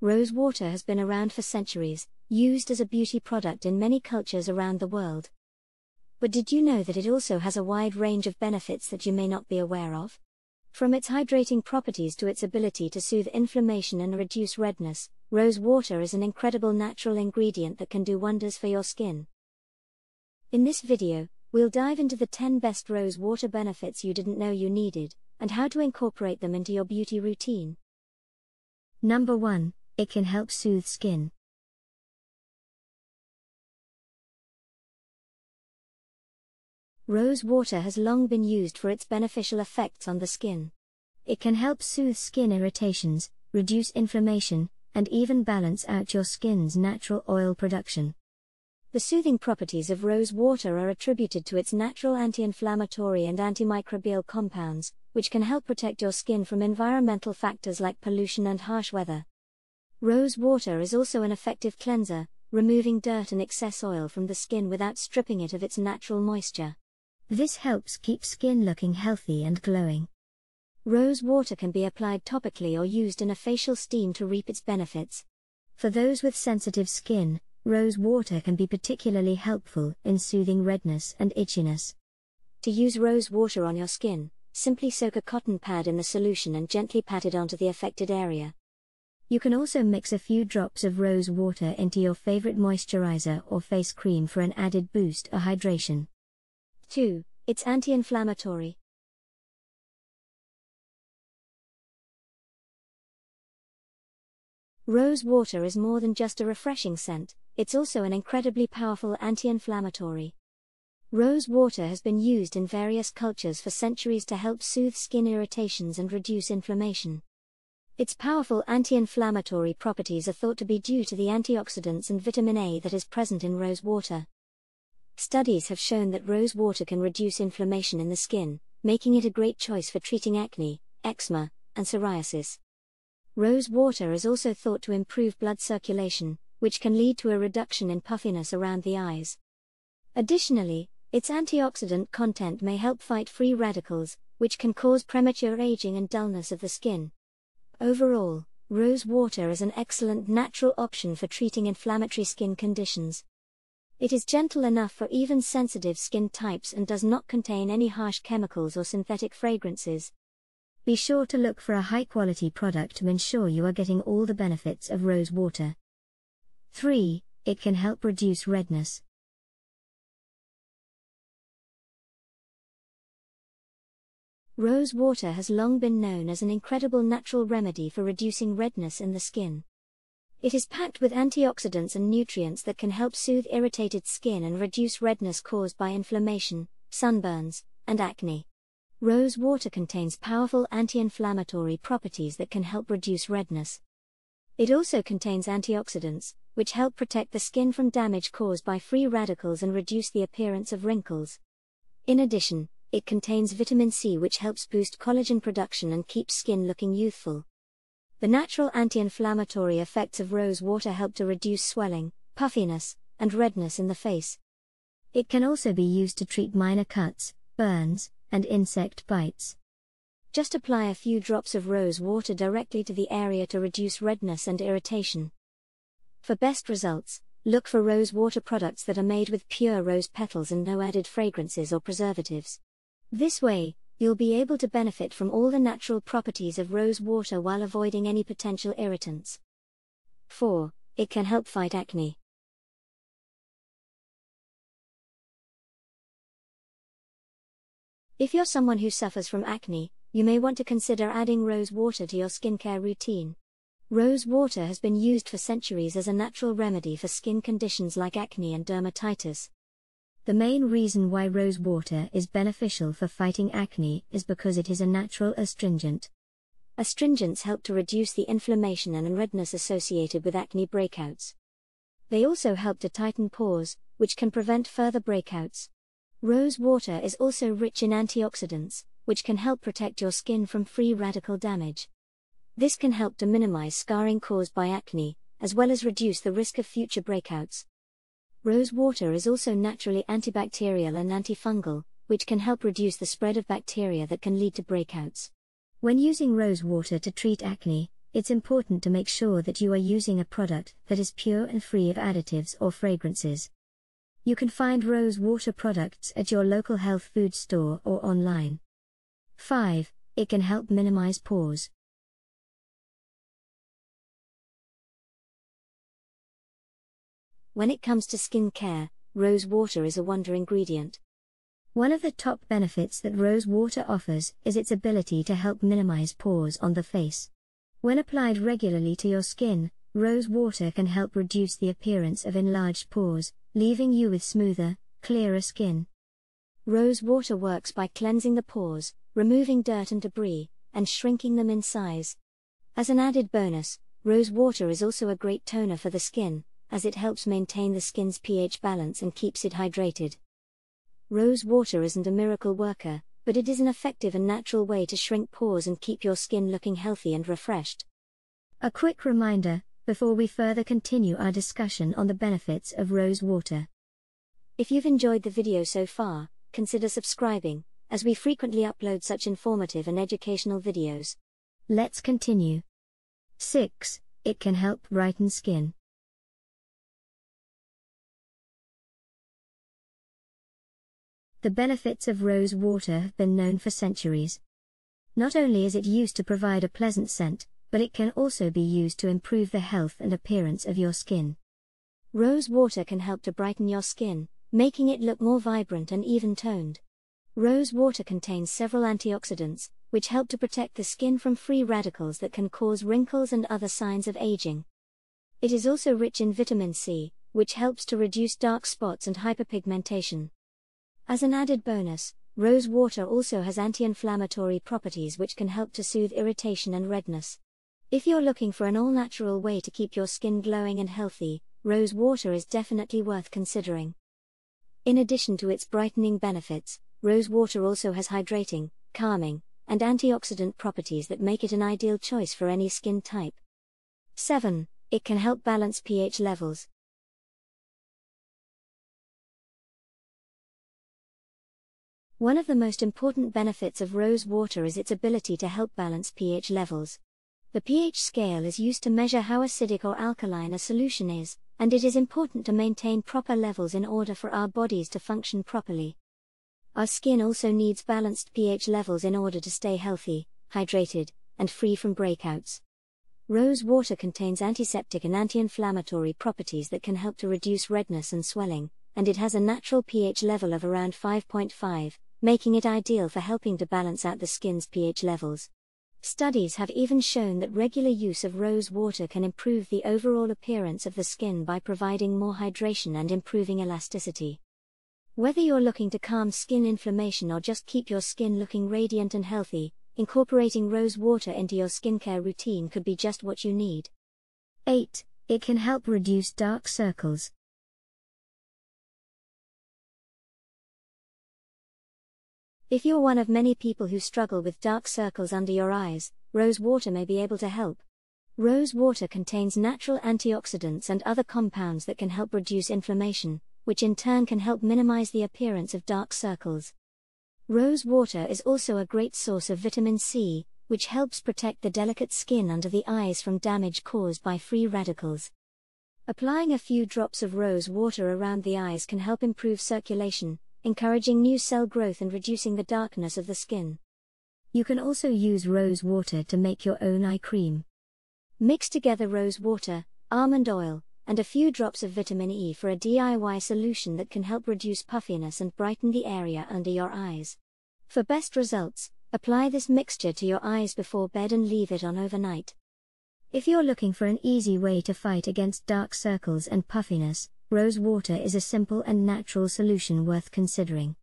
Rose water has been around for centuries, used as a beauty product in many cultures around the world. But did you know that it also has a wide range of benefits that you may not be aware of? From its hydrating properties to its ability to soothe inflammation and reduce redness, rose water is an incredible natural ingredient that can do wonders for your skin. In this video, we'll dive into the 10 best rose water benefits you didn't know you needed, and how to incorporate them into your beauty routine. Number 1 It can help soothe skin. Rose water has long been used for its beneficial effects on the skin. It can help soothe skin irritations, reduce inflammation, and even balance out your skin's natural oil production. The soothing properties of rose water are attributed to its natural anti inflammatory and antimicrobial compounds, which can help protect your skin from environmental factors like pollution and harsh weather. Rose water is also an effective cleanser, removing dirt and excess oil from the skin without stripping it of its natural moisture. This helps keep skin looking healthy and glowing. Rose water can be applied topically or used in a facial steam to reap its benefits. For those with sensitive skin, rose water can be particularly helpful in soothing redness and itchiness. To use rose water on your skin, simply soak a cotton pad in the solution and gently pat it onto the affected area. You can also mix a few drops of rose water into your favorite moisturizer or face cream for an added boost or hydration. 2. It's anti inflammatory. Rose water is more than just a refreshing scent, it's also an incredibly powerful anti inflammatory. Rose water has been used in various cultures for centuries to help soothe skin irritations and reduce inflammation. Its powerful anti inflammatory properties are thought to be due to the antioxidants and vitamin A that is present in rose water. Studies have shown that rose water can reduce inflammation in the skin, making it a great choice for treating acne, eczema, and psoriasis. Rose water is also thought to improve blood circulation, which can lead to a reduction in puffiness around the eyes. Additionally, its antioxidant content may help fight free radicals, which can cause premature aging and dullness of the skin. Overall, rose water is an excellent natural option for treating inflammatory skin conditions. It is gentle enough for even sensitive skin types and does not contain any harsh chemicals or synthetic fragrances. Be sure to look for a high quality product to ensure you are getting all the benefits of rose water. 3. It can help reduce redness. Rose water has long been known as an incredible natural remedy for reducing redness in the skin. It is packed with antioxidants and nutrients that can help soothe irritated skin and reduce redness caused by inflammation, sunburns, and acne. Rose water contains powerful anti inflammatory properties that can help reduce redness. It also contains antioxidants, which help protect the skin from damage caused by free radicals and reduce the appearance of wrinkles. In addition, it contains vitamin C, which helps boost collagen production and keeps skin looking youthful. The natural anti inflammatory effects of rose water help to reduce swelling, puffiness, and redness in the face. It can also be used to treat minor cuts, burns, and insect bites. Just apply a few drops of rose water directly to the area to reduce redness and irritation. For best results, look for rose water products that are made with pure rose petals and no added fragrances or preservatives. This way, you'll be able to benefit from all the natural properties of rose water while avoiding any potential irritants. 4. It can help fight acne. If you're someone who suffers from acne, you may want to consider adding rose water to your skincare routine. Rose water has been used for centuries as a natural remedy for skin conditions like acne and dermatitis. The main reason why rose water is beneficial for fighting acne is because it is a natural astringent. Astringents help to reduce the inflammation and redness associated with acne breakouts. They also help to tighten pores, which can prevent further breakouts. Rose water is also rich in antioxidants, which can help protect your skin from free radical damage. This can help to minimize scarring caused by acne, as well as reduce the risk of future breakouts. Rose water is also naturally antibacterial and antifungal, which can help reduce the spread of bacteria that can lead to breakouts. When using rose water to treat acne, it's important to make sure that you are using a product that is pure and free of additives or fragrances. You can find rose water products at your local health food store or online. 5. It can help minimize pores. When it comes to skin care, rose water is a wonder ingredient. One of the top benefits that rose water offers is its ability to help minimize pores on the face. When applied regularly to your skin, rose water can help reduce the appearance of enlarged pores, leaving you with smoother, clearer skin. Rose water works by cleansing the pores, removing dirt and debris, and shrinking them in size. As an added bonus, rose water is also a great toner for the skin, as it helps maintain the skin's pH balance and keeps it hydrated. Rose water isn't a miracle worker, but it is an effective and natural way to shrink pores and keep your skin looking healthy and refreshed. A quick reminder before we further continue our discussion on the benefits of rose water. If you've enjoyed the video so far, consider subscribing, as we frequently upload such informative and educational videos. Let's continue. 6. It can help brighten skin. The benefits of rose water have been known for centuries. Not only is it used to provide a pleasant scent, but it can also be used to improve the health and appearance of your skin. Rose water can help to brighten your skin, making it look more vibrant and even toned. Rose water contains several antioxidants, which help to protect the skin from free radicals that can cause wrinkles and other signs of aging. It is also rich in vitamin C, which helps to reduce dark spots and hyperpigmentation. As an added bonus, rose water also has anti inflammatory properties which can help to soothe irritation and redness. If you're looking for an all natural way to keep your skin glowing and healthy, rose water is definitely worth considering. In addition to its brightening benefits, rose water also has hydrating, calming, and antioxidant properties that make it an ideal choice for any skin type. 7. It can help balance pH levels. One of the most important benefits of rose water is its ability to help balance pH levels. The pH scale is used to measure how acidic or alkaline a solution is, and it is important to maintain proper levels in order for our bodies to function properly. Our skin also needs balanced pH levels in order to stay healthy, hydrated, and free from breakouts. Rose water contains antiseptic and anti inflammatory properties that can help to reduce redness and swelling, and it has a natural pH level of around 5.5, making it ideal for helping to balance out the skin's pH levels. Studies have even shown that regular use of rose water can improve the overall appearance of the skin by providing more hydration and improving elasticity. Whether you're looking to calm skin inflammation or just keep your skin looking radiant and healthy, incorporating rose water into your skincare routine could be just what you need. 8. It can help reduce dark circles. If you're one of many people who struggle with dark circles under your eyes, rose water may be able to help. Rose water contains natural antioxidants and other compounds that can help reduce inflammation, which in turn can help minimize the appearance of dark circles. Rose water is also a great source of vitamin C, which helps protect the delicate skin under the eyes from damage caused by free radicals. Applying a few drops of rose water around the eyes can help improve circulation, encouraging new cell growth and reducing the darkness of the skin. You can also use rose water to make your own eye cream. Mix together rose water, almond oil, and a few drops of vitamin E for a DIY solution that can help reduce puffiness and brighten the area under your eyes. For best results, apply this mixture to your eyes before bed and leave it on overnight. If you're looking for an easy way to fight against dark circles and puffiness, Rose water is a simple and natural solution worth considering.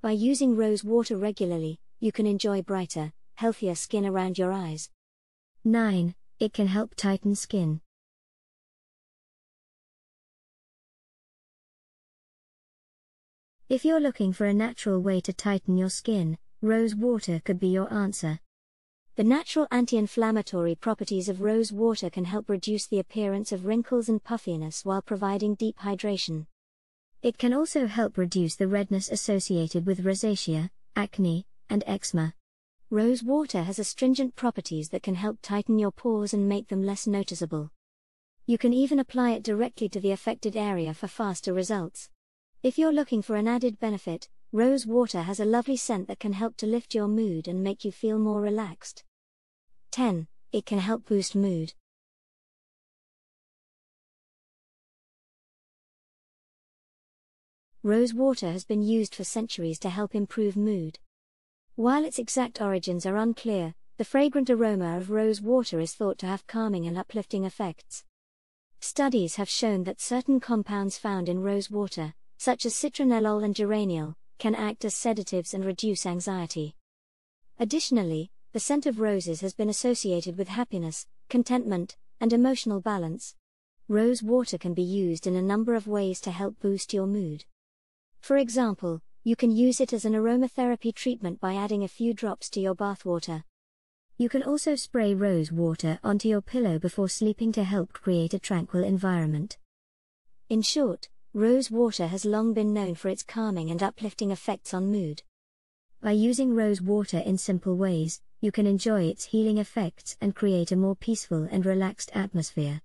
By using rose water regularly, you can enjoy brighter, healthier skin around your eyes. 9. It can help tighten skin. If you're looking for a natural way to tighten your skin, rose water could be your answer. The natural anti-inflammatory properties of rose water can help reduce the appearance of wrinkles and puffiness while providing deep hydration. It can also help reduce the redness associated with rosacea, acne, and eczema. Rose water has astringent properties that can help tighten your pores and make them less noticeable. You can even apply it directly to the affected area for faster results. If you're looking for an added benefit, rose water has a lovely scent that can help to lift your mood and make you feel more relaxed. 10. It can help boost mood. Rose water has been used for centuries to help improve mood. While its exact origins are unclear, the fragrant aroma of rose water is thought to have calming and uplifting effects. Studies have shown that certain compounds found in rose water, such as citronellol and geraniol, can act as sedatives and reduce anxiety. Additionally, the scent of roses has been associated with happiness, contentment, and emotional balance. Rose water can be used in a number of ways to help boost your mood. For example, you can use it as an aromatherapy treatment by adding a few drops to your bathwater. You can also spray rose water onto your pillow before sleeping to help create a tranquil environment. In short, rose water has long been known for its calming and uplifting effects on mood. By using rose water in simple ways, you can enjoy its healing effects and create a more peaceful and relaxed atmosphere.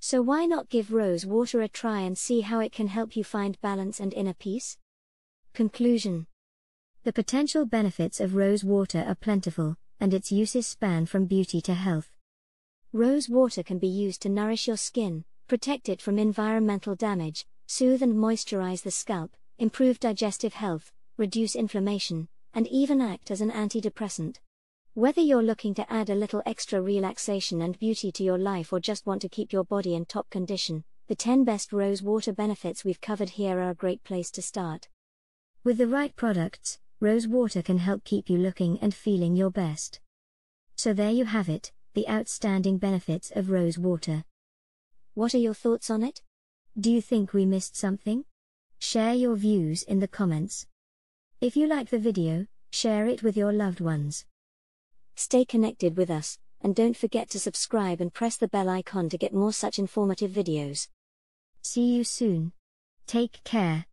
So why not give rose water a try and see how it can help you find balance and inner peace? Conclusion The potential benefits of rose water are plentiful, and its uses span from beauty to health. Rose water can be used to nourish your skin, protect it from environmental damage, soothe and moisturize the scalp, improve digestive health, reduce inflammation, and even act as an antidepressant. Whether you're looking to add a little extra relaxation and beauty to your life or just want to keep your body in top condition, the 10 best rose water benefits we've covered here are a great place to start. With the right products, rose water can help keep you looking and feeling your best. So there you have it, the outstanding benefits of rose water. What are your thoughts on it? Do you think we missed something? Share your views in the comments. If you like the video, share it with your loved ones. Stay connected with us, and don't forget to subscribe and press the bell icon to get more such informative videos. See you soon. Take care.